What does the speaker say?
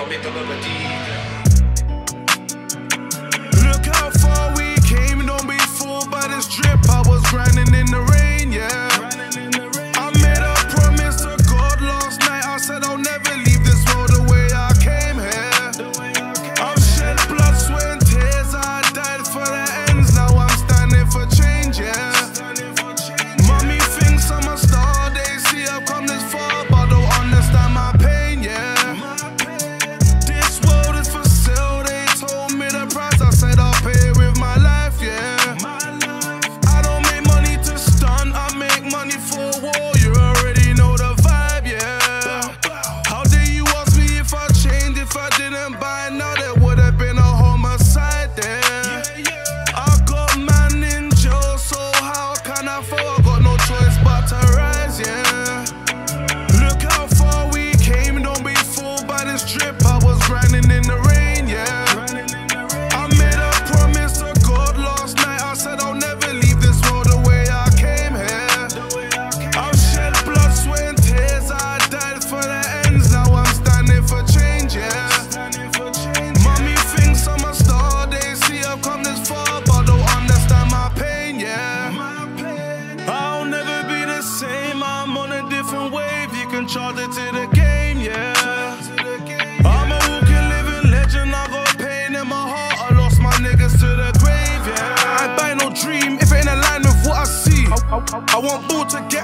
aumentando a batida. uncharted to the game, yeah. I'm a walking living legend, I got pain in my heart. I lost my niggas to the grave, yeah. I buy no dream if it ain't aligned with what I see. I, I, I want all to get.